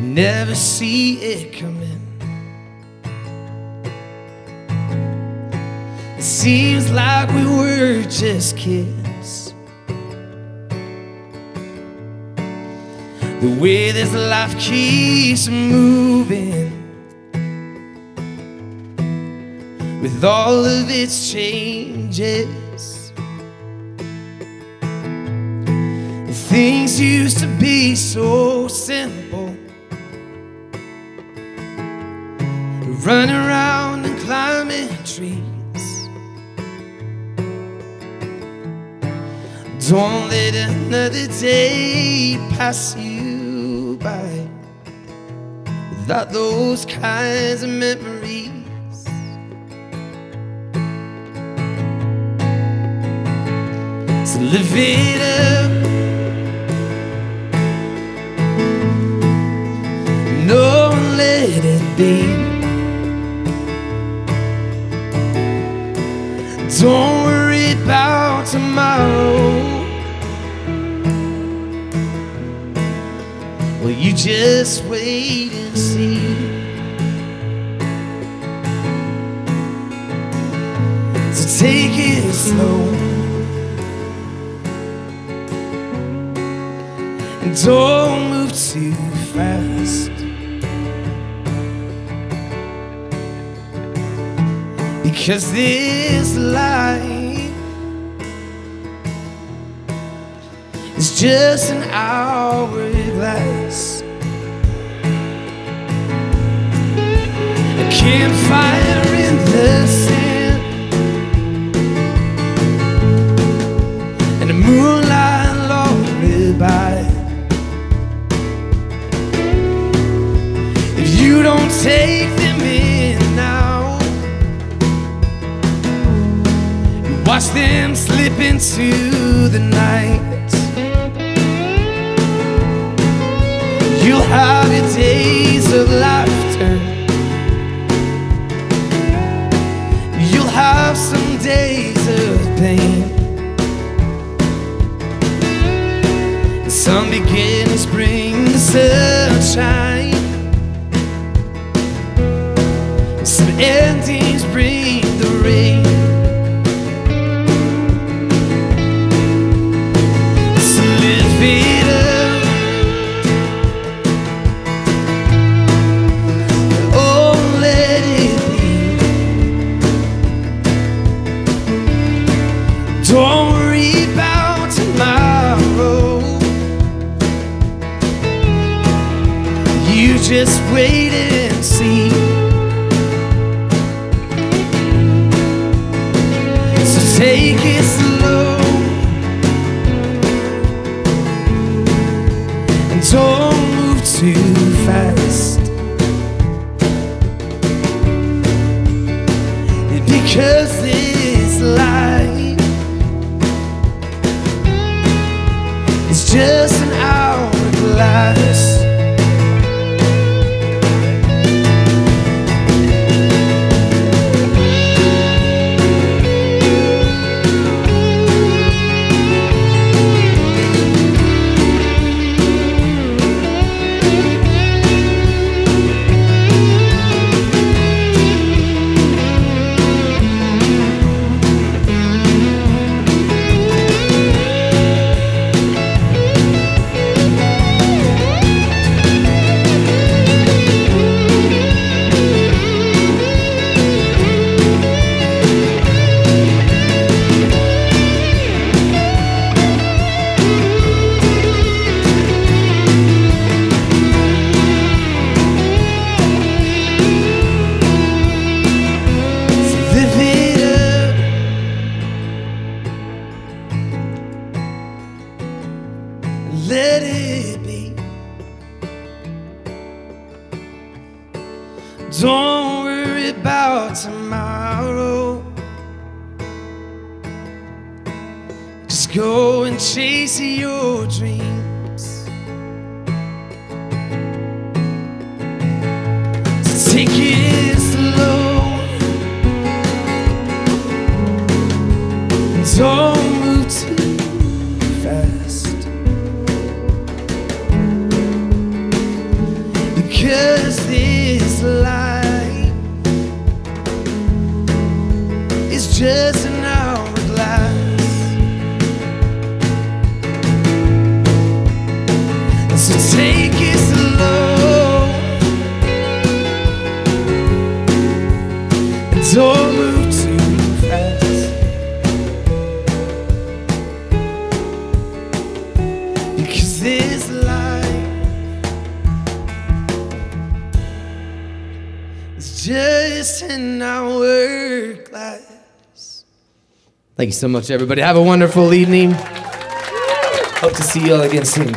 you never see it coming. It seems like we were just kids. The way this life keeps moving. With all of its changes. Things used to be so simple. Running around and climbing trees. Don't let another day pass you by without those kinds of memories. So live it up. No, let it be. Don't worry about tomorrow. Well, you just wait and see. So take it slow. And don't move too fast. Because this life is just an hourglass. A campfire in the sand, watch them slip into the night. You'll have your days of laughter. You'll have some days of pain. Some beginnings bring the sunshine. Some endings bring the rain. Just wait and see. So take it slow and don't move too fast. Because this life is just an hourglass. Let it be. Don't worry about tomorrow. Just go and chase your dreams. Take it Cause this life is just an Thank you so much, everybody. Have a wonderful evening. Hope to see you all again soon.